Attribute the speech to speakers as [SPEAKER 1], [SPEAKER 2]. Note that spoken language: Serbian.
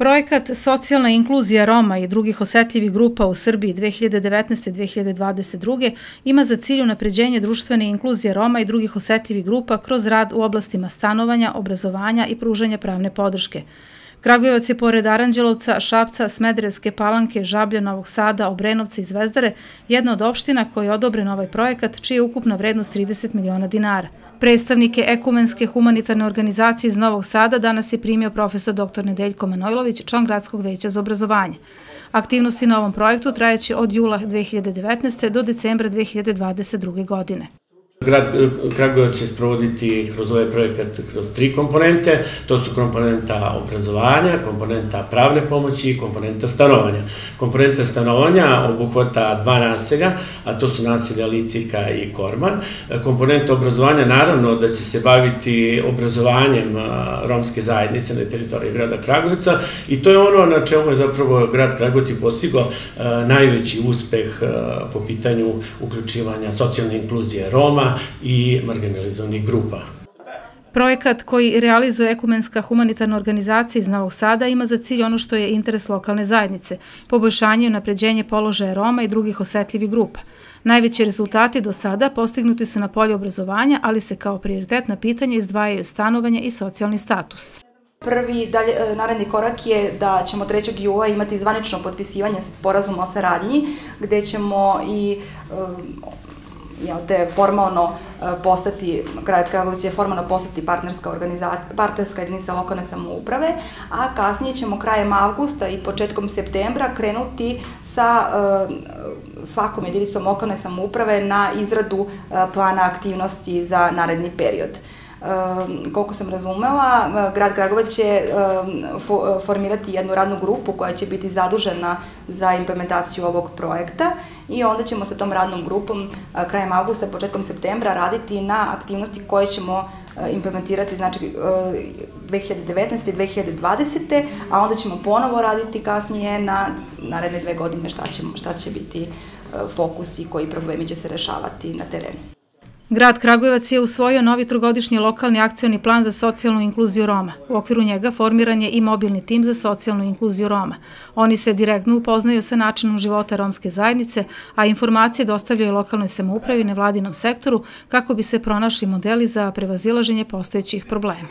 [SPEAKER 1] Projekat Socijalna inkluzija Roma i drugih osetljivih grupa u Srbiji 2019-2022 ima za cilj unapređenje društvene inkluzije Roma i drugih osetljivih grupa kroz rad u oblastima stanovanja, obrazovanja i pružanja pravne podrške. Kragujevac je pored Aranđelovca, Šapca, Smederevske palanke, Žablja, Novog Sada, Obrenovca i Zvezdare jedna od opština koja je odobren ovaj projekat, čija je ukupna vrednost 30 miliona dinara. Predstavnike Ekumenske humanitarne organizacije iz Novog Sada danas je primio profesor dr. Nedeljko Manojlović, član Gradskog veća za obrazovanje. Aktivnosti na ovom projektu trajeće od jula 2019. do decembra 2022. godine.
[SPEAKER 2] Grad Kragujevac će sprovoditi kroz ovaj projekat kroz tri komponente, to su komponenta obrazovanja, komponenta pravne pomoći i komponenta stanovanja. Komponenta stanovanja obuhvata dva naselja, a to su naselja Licika i Korman. Komponenta obrazovanja naravno da će se baviti obrazovanjem romske zajednice na teritoriji grada Kragujevca i to je ono na čemu je zapravo grad Kragujevac i postigo najveći uspeh po pitanju uključivanja socijalne inkluzije Roma, i marginalizovanih grupa.
[SPEAKER 1] Projekat koji realizuje Ekumenska humanitarna organizacija iz Novog Sada ima za cilj ono što je interes lokalne zajednice, poboljšanje i napređenje položaja Roma i drugih osetljivih grupa. Najveći rezultati do sada postignuti su na polju obrazovanja, ali se kao prioritetna pitanja izdvajaju stanovanje i socijalni status.
[SPEAKER 3] Prvi dalje, e, naredni korak je da ćemo 3. jula imati zvanično potpisivanje sporazuma o saradnji, gde ćemo i te, formalno e, postati, kraj Kragović će formalno postati partnerska partnerska jedinica lokalne samouprave, a kasnije ćemo krajem avgusta i početkom septembra krenuti sa uh, svakom jedinicom lokalne samouprave na izradu uh, plana aktivnosti za naredni period. Um, koliko sam razumela, grad Kragovac će um, formirati jednu radnu grupu koja će biti zadužena za implementaciju ovog projekta i onda ćemo sa tom radnom grupom krajem augusta, početkom septembra raditi na aktivnosti koje ćemo implementirati znači 2019. i 2020. a onda ćemo ponovo raditi kasnije na naredne dve godine šta, ćemo, šta će biti fokus i koji problemi će se rešavati na terenu.
[SPEAKER 1] Grad Kragujevac je usvojio novi trogodišnji lokalni akcioni plan za socijalnu inkluziju Roma. U okviru njega formiran je i mobilni tim za socijalnu inkluziju Roma. Oni se direktno upoznaju sa načinom života romske zajednice, a informacije dostavljaju lokalnoj samoupravi i nevladinom sektoru kako bi se pronašli modeli za prevazilaženje postojećih problema.